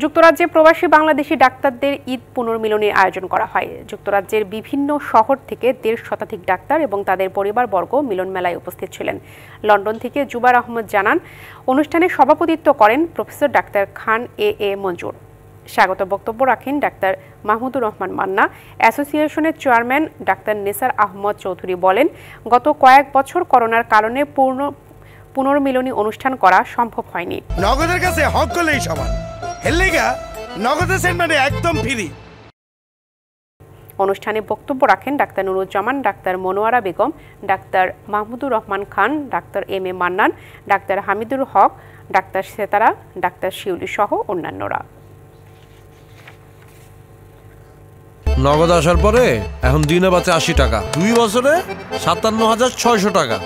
যুক্তরাজ্যে প্রবাসী বাংলাদেশি ডাক্তারদের ঈদ পুনর্মিলনের আয়োজন করা হয়। যুক্তরাজ্যের বিভিন্ন শহর থেকে দেড় শতাধিক ডাক্তার এবং তাদের পরিবারবর্গ মিলন মেলায় উপস্থিত ছিলেন। লন্ডন থেকে জুবার আহমদ জানান, অনুষ্ঠানে সভাপতিত্ব করেন প্রফেসর ডাক্তার খান এ এ মঞ্জুর। স্বাগত বক্তব্য রাখেন ডাক্তার মাহমুদুর রহমান মান্না। অ্যাসোসিয়েশনের চেয়ারম্যান ডাক্তার নেসার আহমদ চৌধুরী বলেন, গত কয়েক বছর করোনার কারণে পূর্ণ পুনর্মিলনী অনুষ্ঠান করা সম্ভব হয়নি। নগদের কাছে হক করলেই সমান। হেললেগা নগদের সেন্টারে একদম ফ্রি। অনুষ্ঠানে বক্তব্য রাখেন doctor Nuruzzaman doctor Monowara Begum doctor Mahmudur Rahman Khan doctor M A Mannan doctor Hamidur Haque doctor Setara doctor Shiuli সহ অন্যান্যরা। নগদ আসার পরে এখন দিনে বাঁচে আশি টাকা। দুই বছরে সাতান্ন হাজার ছয়শো টাকা।